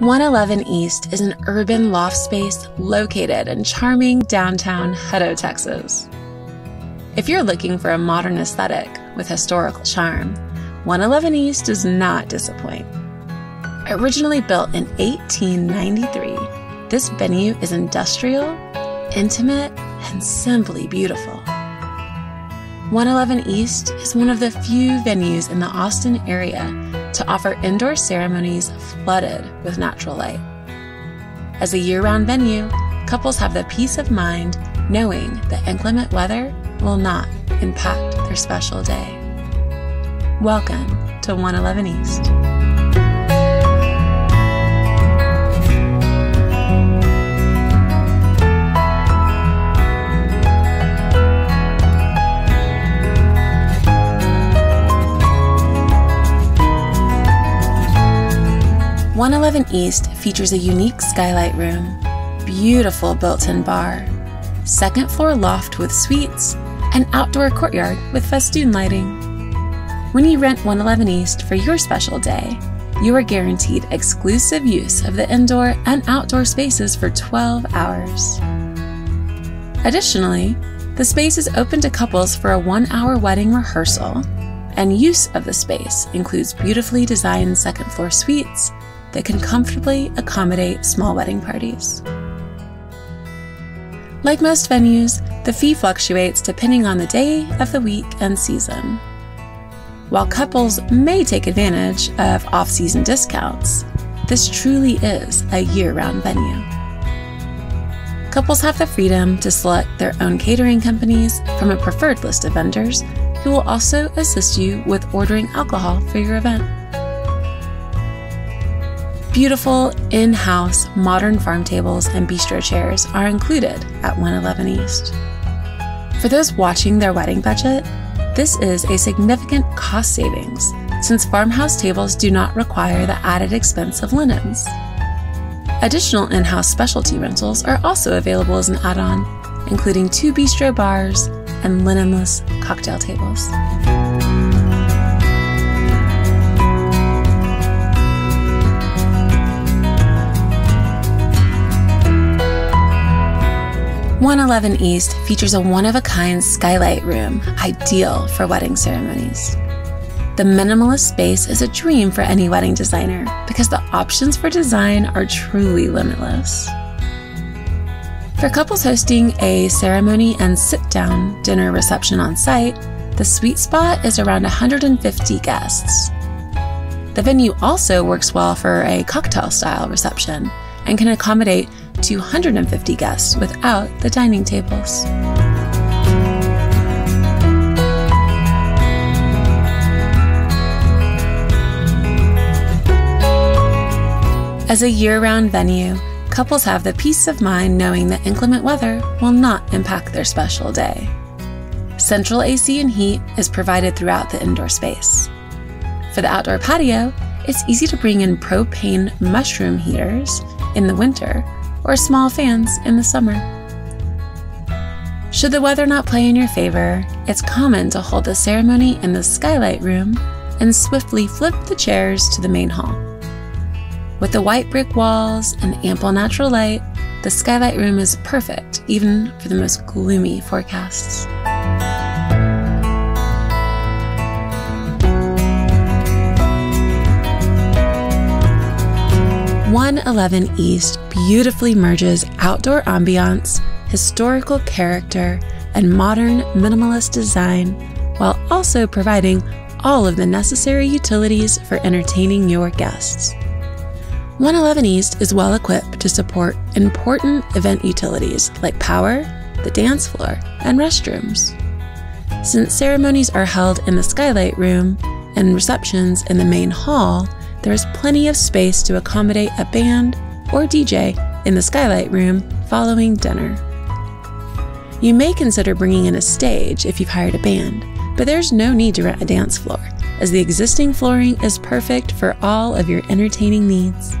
111 East is an urban loft space located in charming downtown Hutto, Texas. If you're looking for a modern aesthetic with historical charm, 111 East does not disappoint. Originally built in 1893, this venue is industrial, intimate, and simply beautiful. 111 East is one of the few venues in the Austin area to offer indoor ceremonies flooded with natural light. As a year round venue, couples have the peace of mind knowing that inclement weather will not impact their special day. Welcome to 111 East. 111 East features a unique skylight room, beautiful built in bar, second floor loft with suites, and outdoor courtyard with festoon lighting. When you rent 111 East for your special day, you are guaranteed exclusive use of the indoor and outdoor spaces for 12 hours. Additionally, the space is open to couples for a one hour wedding rehearsal, and use of the space includes beautifully designed second floor suites that can comfortably accommodate small wedding parties. Like most venues, the fee fluctuates depending on the day of the week and season. While couples may take advantage of off season discounts, this truly is a year round venue. Couples have the freedom to select their own catering companies from a preferred list of vendors who will also assist you with ordering alcohol for your event. Beautiful in house modern farm tables and bistro chairs are included at 111 East. For those watching their wedding budget, this is a significant cost savings since farmhouse tables do not require the added expense of linens. Additional in house specialty rentals are also available as an add on, including two bistro bars and linenless cocktail tables. 111 East features a one of a kind skylight room, ideal for wedding ceremonies. The minimalist space is a dream for any wedding designer because the options for design are truly limitless. For couples hosting a ceremony and sit down dinner reception on site, the sweet spot is around 150 guests. The venue also works well for a cocktail style reception and can accommodate 250 guests without the dining tables. As a year round venue, couples have the peace of mind knowing that inclement weather will not impact their special day. Central AC and heat is provided throughout the indoor space. For the outdoor patio, it's easy to bring in propane mushroom heaters in the winter or small fans in the summer. Should the weather not play in your favor, it's common to hold the ceremony in the skylight room and swiftly flip the chairs to the main hall. With the white brick walls and ample natural light, the skylight room is perfect even for the most gloomy forecasts. 111 East beautifully merges outdoor ambiance, historical character, and modern minimalist design while also providing all of the necessary utilities for entertaining your guests. 111 East is well equipped to support important event utilities like power, the dance floor, and restrooms. Since ceremonies are held in the skylight room and receptions in the main hall, there is plenty of space to accommodate a band or DJ in the skylight room following dinner. You may consider bringing in a stage if you've hired a band, but there's no need to rent a dance floor, as the existing flooring is perfect for all of your entertaining needs.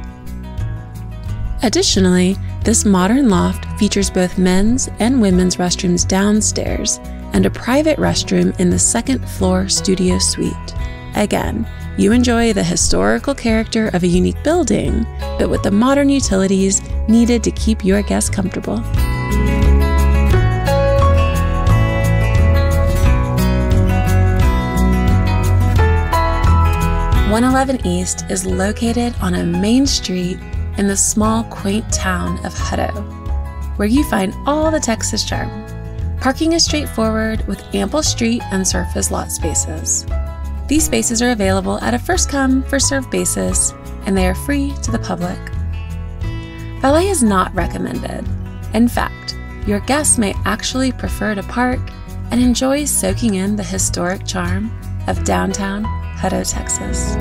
Additionally, this modern loft features both men's and women's restrooms downstairs and a private restroom in the second floor studio suite. Again, You enjoy the historical character of a unique building, but with the modern utilities needed to keep your guests comfortable. 111 East is located on a main street in the small, quaint town of Hutto, where you find all the Texas charm. Parking is straightforward with ample street and surface lot spaces. These spaces are available at a first come, first served basis, and they are free to the public. Valet is not recommended. In fact, your guests may actually prefer to park and enjoy soaking in the historic charm of downtown Hutto, Texas.